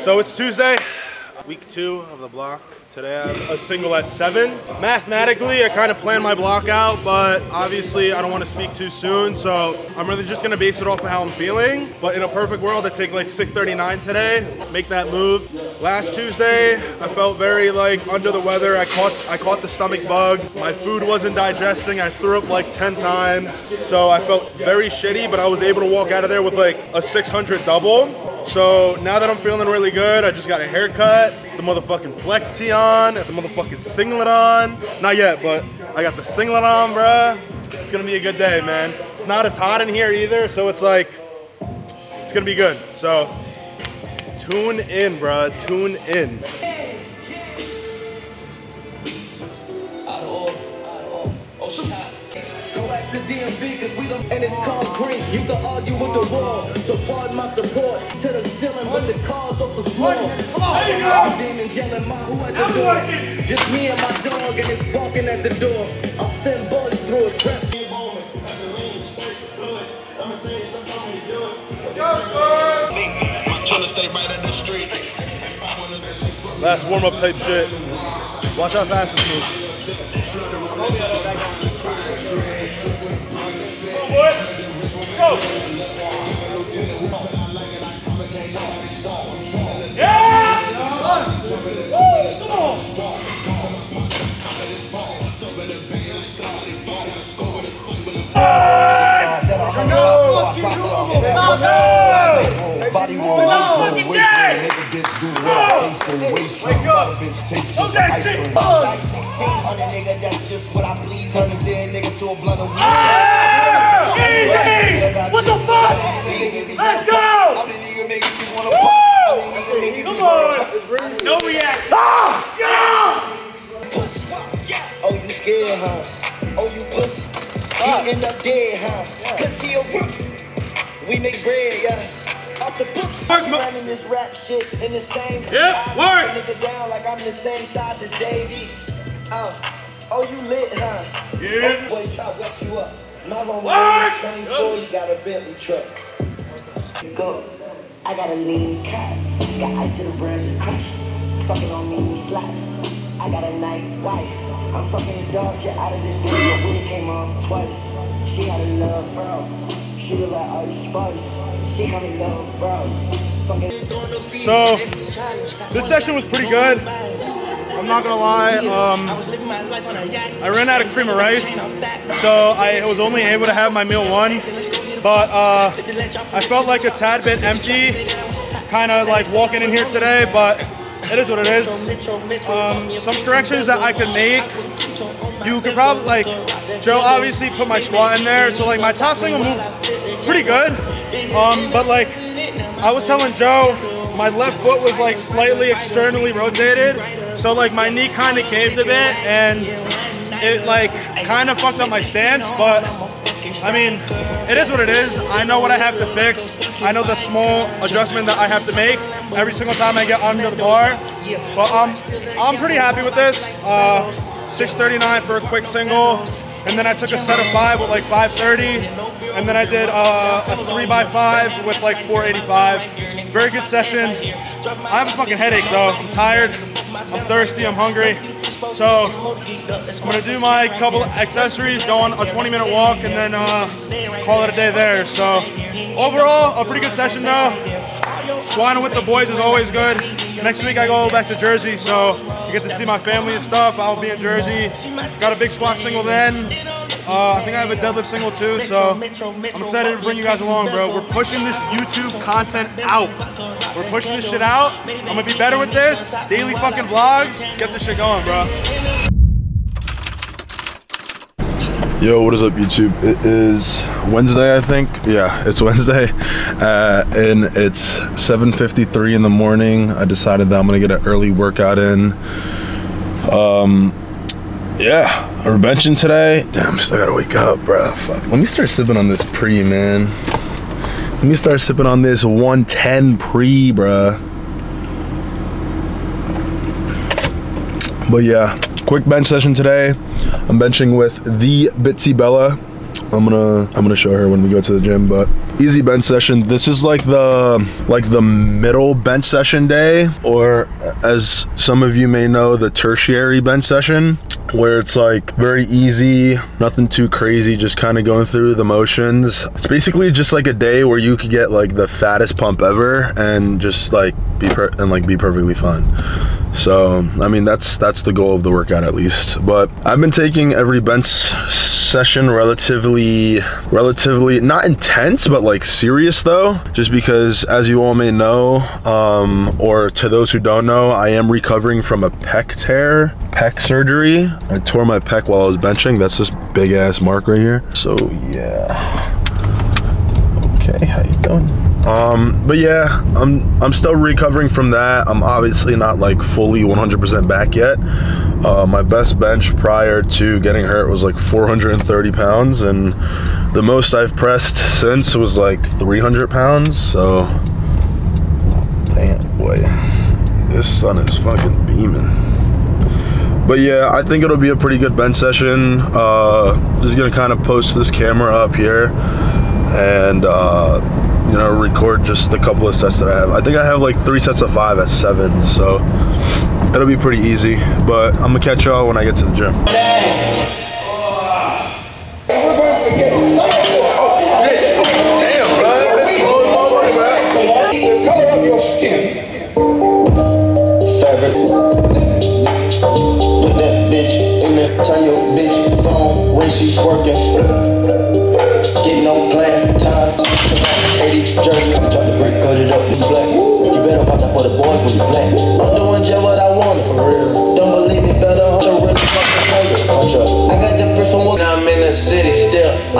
So it's Tuesday, week two of the block. Today I have a single at seven. Mathematically, I kind of planned my block out, but obviously I don't want to speak too soon, so I'm really just gonna base it off of how I'm feeling. But in a perfect world, I take like 6:39 today, make that move. Last Tuesday, I felt very like under the weather. I caught I caught the stomach bug. My food wasn't digesting. I threw up like 10 times, so I felt very shitty. But I was able to walk out of there with like a 600 double. So now that I'm feeling really good, I just got a haircut, the motherfucking flex tee on, the motherfucking singlet on. Not yet, but I got the singlet on, bruh. It's gonna be a good day, man. It's not as hot in here either, so it's like, it's gonna be good. So tune in, bruh, tune in. And it's concrete. You can argue with the wall. So pardon my support Demons yelling my who at the door. Just me and my dog and it's walking at the door. I'll send bullets through it. Prep. Last warm up type shit. Watch how fast this moves. Body roll, waist roll, got a bitch take just like ice cream. Like 16 on a nigga, that's just what I bleed. Turn a dead nigga to a blunt of weed. Rap shit in the same. Yep, work. Nigga down like I'm the same size as Davies. Oh, uh, oh, you lit, huh? Yeah. Oh, boy, try to wet you up. My one Work. 24, you got a Bentley truck. Go. I got a lean cat. Got ice in the brand is crushed. Fucking on me slaps. I got a nice wife. I'm fucking the dog shit out of this bitch. Your wig came off twice. She had a love from. She was like Ice Spice. She call me love, bro. So this session was pretty good. I'm not gonna lie. Um, I ran out of cream of rice, so I was only able to have my meal one. But uh, I felt like a tad bit empty, kind of like walking in here today. But it is what it is. Um, some corrections that I could make. You could probably like Joe obviously put my squat in there, so like my top single moved pretty good. Um, but like I was telling Joe, my left foot was like slightly externally rotated, so like my knee kind of caved a bit, and it like kind of fucked up my stance. But I mean, it is what it is. I know what I have to fix. I know the small adjustment that I have to make every single time I get under the bar. But um, I'm pretty happy with this. Uh, 639 for a quick single. And then I took a set of five with like 530. And then I did uh, a three by five with like 485. Very good session. I have a fucking headache though. I'm tired. I'm thirsty. I'm hungry. So I'm gonna do my couple accessories, go on a 20 minute walk, and then uh, call it a day there. So overall, a pretty good session though. Squatting with the boys is always good. Next week I go back to Jersey, so you get to see my family and stuff. I'll be in Jersey. Got a big squat single then. Uh, I think I have a deadlift single too, so I'm excited to bring you guys along, bro. We're pushing this YouTube content out. We're pushing this shit out. I'm gonna be better with this. Daily fucking vlogs. Let's get this shit going, bro. Yo, what is up, YouTube? It is Wednesday, I think. Yeah, it's Wednesday, uh, and it's 7:53 in the morning. I decided that I'm gonna get an early workout in. Um, yeah, we're benching today. Damn, still gotta wake up, bro. Fuck. Let me start sipping on this pre, man. Let me start sipping on this 110 pre, bruh. But yeah, quick bench session today. I'm benching with the Bitsy Bella. I'm gonna I'm gonna show her when we go to the gym, but easy bench session. This is like the like the middle bench session day, or as some of you may know, the tertiary bench session, where it's like very easy, nothing too crazy, just kind of going through the motions. It's basically just like a day where you could get like the fattest pump ever and just like be and like be perfectly fine. So, I mean, that's that's the goal of the workout at least. But I've been taking every bench session relatively relatively not intense but like serious though just because as you all may know um or to those who don't know i am recovering from a pec tear pec surgery. I tore my pec while i was benching. That's this big ass mark right here. So yeah okay how you doing um but yeah i'm i'm still recovering from that. I'm obviously not like fully 100% back yet. Uh, my best bench prior to getting hurt was like 430 pounds and the most i've pressed since was like 300 pounds so damn boy. This sun is fucking beaming. But yeah i think it'll be a pretty good bench session. Uh just gonna kind of post this camera up here and uh you know record just a couple of sets that i have. I think i have like three sets of five at seven so it'll be pretty easy but i'm gonna catch y'all when i get to the gym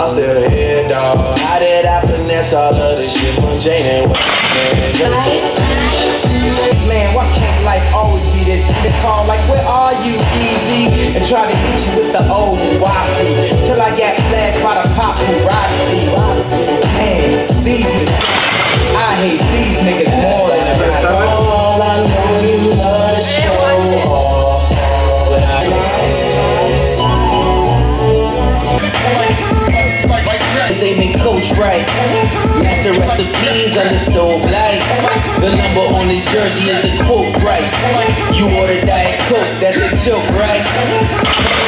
still. Here, dog. How did I finesse all of this shit from Jane and Man, why can't life always be this? They call like, where are you, easy? And try to hit you with the old wahoo. Till I get flashed by the paparazzi. Man, these niggas, I hate these niggas more They been coach right. Master recipes on the stove lights. The number on this jersey is the quote price. You order Diet Coke, that's a joke, right?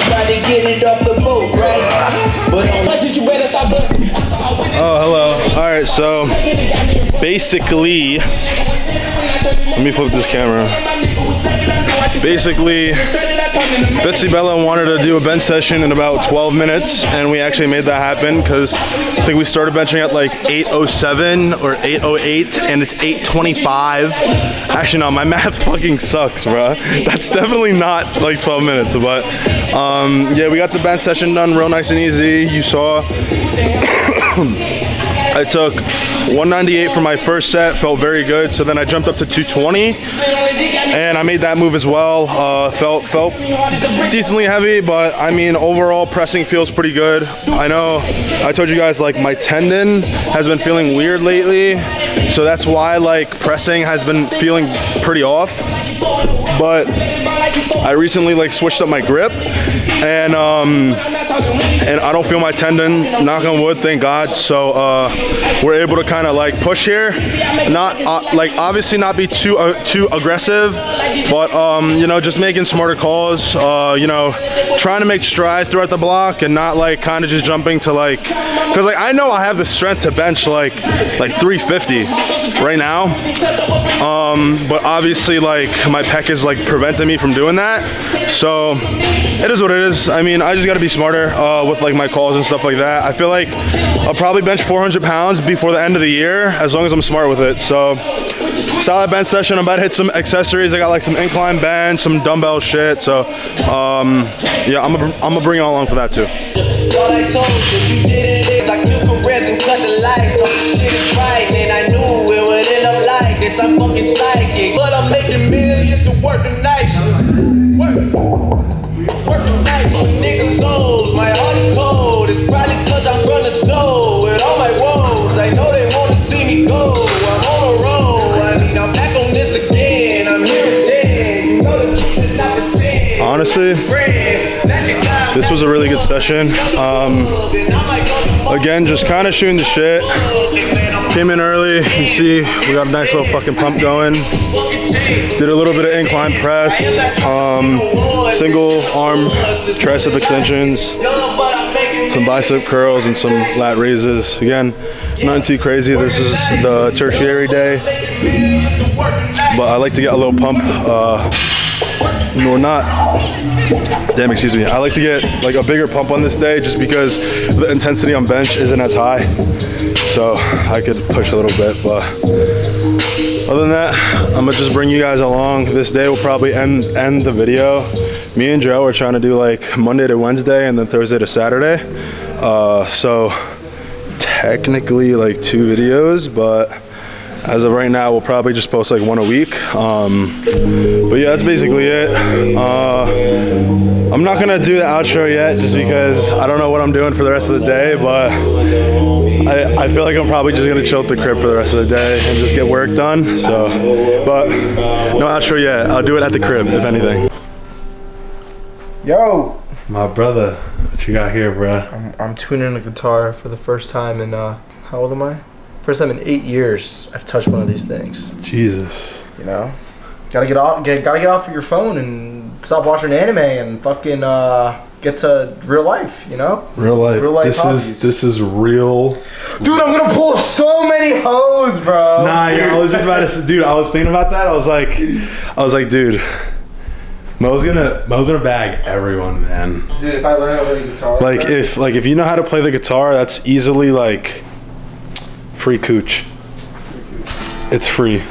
Everybody getting it off the boat, right? But on you better stop busting. Oh, hello. All right, so basically, let me flip this camera. Basically, Betsy Bella wanted to do a bench session in about 12 minutes, and we actually made that happen because I think we started benching at like 8:07 or 8:08, and it's 8:25. Actually, no, my math fucking sucks, bro. That's definitely not like 12 minutes, but um, yeah, we got the bench session done real nice and easy. You saw. I took 198 for my first set, felt very good. So then I jumped up to 220, and I made that move as well. Uh, felt felt decently heavy, but I mean overall pressing feels pretty good. I know I told you guys like my tendon has been feeling weird lately, so that's why like pressing has been feeling pretty off. But I recently like switched up my grip, and um, and I don't feel my tendon. Knock on wood, thank God. So uh, we're able to kind of like push here, not uh, like obviously not be too uh, too aggressive, but um, you know just making smarter calls. Uh, you know, trying to make strides throughout the block and not like kind of just jumping to like, because like I know I have the strength to bench like like 350 right now. Um, but obviously like my pec is like preventing me from doing that. So it is what it is. I mean, I just got to be smarter uh, with like my calls and stuff like that. I feel like I'll probably bench 400 pounds before the end of the year as long as I'm smart with it. So solid bench session. I'm about to hit some accessories. I got like some incline bench, some dumbbell shit. So um, yeah, I'm gonna I'm bring you all along for that too. Is. I'm fucking psychic. But I'm making millions souls, my heart is cold. It's probably cause I'm the snow. With all my woes, I know they wanna see me go. I'm on. I mean, I'm back on this again. I'm here again. You know the truth is not pretend. Honestly, this was a really good session. Um, again, just kind of shooting the shit. Came in early. You see, we got a nice little fucking pump going. Did a little bit of incline press, um, single arm tricep extensions, some bicep curls, and some lat raises. Again, nothing too crazy. This is the tertiary day, but I like to get a little pump. Uh, or not. Damn, excuse me. I like to get like a bigger pump on this day just because the intensity on bench isn't as high. So I could push a little bit, but other than that, I'm gonna just bring you guys along. This day will probably end end the video. Me and Joe are trying to do like Monday to Wednesday and then Thursday to Saturday. Uh, so technically like two videos, but as of right now, we'll probably just post like one a week. Um, but yeah, that's basically it. Uh, I'm not gonna do the outro yet just because I don't know what I'm doing for the rest of the day, but I, I feel like I'm probably just gonna chill at the crib for the rest of the day and just get work done. So, but no outro yet. I'll do it at the crib, if anything. Yo, My brother, what you got here, bro? I'm, I'm tuning a guitar for the first time in uh, how old am I? First time in eight years I've touched one of these things. Jesus. You know, gotta get off, get, gotta get off of your phone and stop watching anime and fucking uh, get to real life. You know, Real life. Real life this hobbies. is this is real. dude, I'm gonna pull so many hoes, bro. Nah, yeah, I was just about to, say- dude. I was thinking about that. I was like, I was like, dude. Mo's gonna Mo's gonna bag everyone, man. Dude, if I learn how to play guitar, Like that- if like if you know how to play the guitar, that's easily like free cooch. It's free.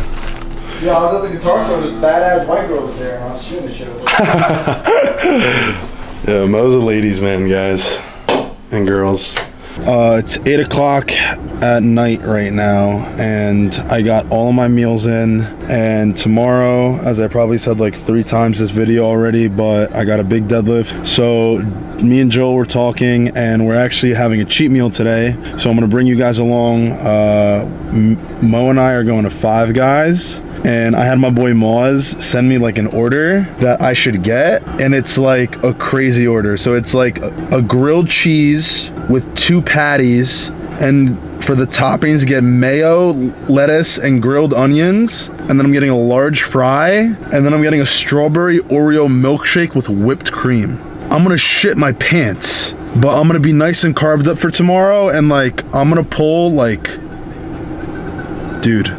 Yeah, I was at the guitar store. This badass white girl was there, and I was shooting the shit with her. Yeah, Mo's a ladies' man, guys and girls. Uh, it's eight o'clock at night right now, and I got all of my meals in. And tomorrow, as I probably said like three times this video already, but I got a big deadlift. So me and Joel were talking, and we're actually having a cheat meal today. So I'm gonna bring you guys along. Uh, Mo and I are going to Five Guys, and I had my boy Moz send me like an order that I should get, and it's like a crazy order. So it's like a, a grilled cheese with two patties, and for the toppings, get mayo, lettuce, and grilled onions, and then I'm getting a large fry, and then I'm getting a strawberry Oreo milkshake with whipped cream. I'm gonna shit my pants, but I'm gonna be nice and carved up for tomorrow, and like I'm gonna pull like, dude.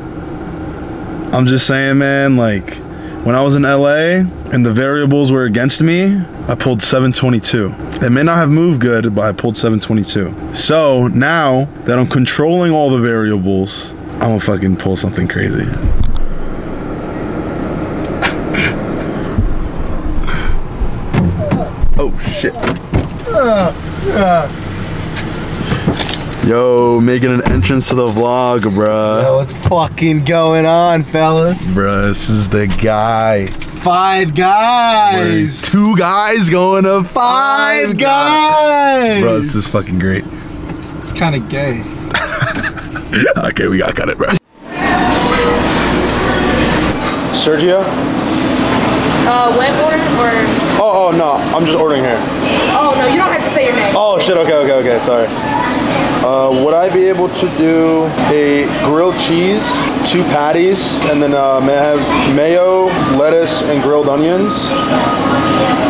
I'm just saying, man, like when I was in LA and the variables were against me, I pulled 722. It may not have moved good, but I pulled 722. So now that I'm controlling all the variables, I'm gonna fucking pull something crazy. oh shit. Uh, uh. Yo, making an entrance to the vlog, bruh. what's fucking going on, fellas? Bruh, this is the guy. Five guys. Two guys going to five guys. Bro, this is fucking great. It's kind of gay. okay, we got cut it, bro. Sergio? Uh, web order or? Oh, oh no, I'm just ordering here. Oh no, you don't have to say your name. Oh shit, okay, okay, okay, sorry. Uh, would I be able to do a grilled cheese, two patties, and then uh, may I have mayo, lettuce, and grilled onions?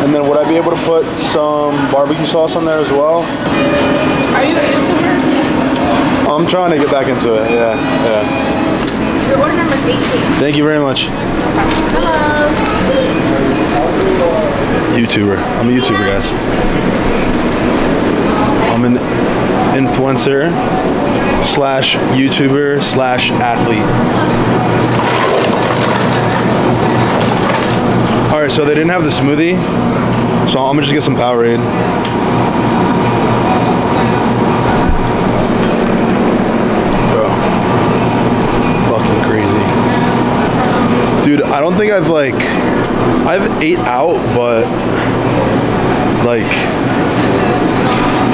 And then would I be able to put some barbecue sauce on there as well? Are you a YouTuber? I'm trying to get back into it, yeah, yeah. Your order number is 18. Thank you very much. Hello. YouTuber. I'm a YouTuber, guys. I'm an influencer slash YouTuber slash athlete. All right, so they didn't have the smoothie, so I'm gonna just get some Powerade. Dude, I don't think I've like I've ate out, but like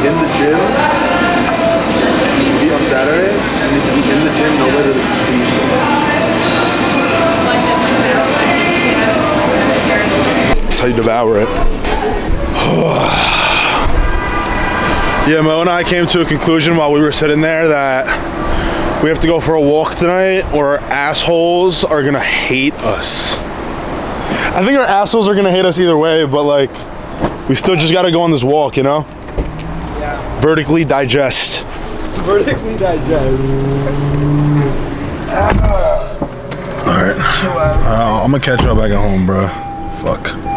in the gym on Saturday, need to be in the gym no later than two That's how you devour it. yeah, Mo and I came to a conclusion while we were sitting there that we have to go for a walk tonight or our assholes are gonna hate us. I think our assholes are gonna hate us either way, but like, we still just gotta go on this walk, you know? Vertically digest. Vertically digest. Alright. Uh, I'm gonna catch y'all back at home, bro. Fuck.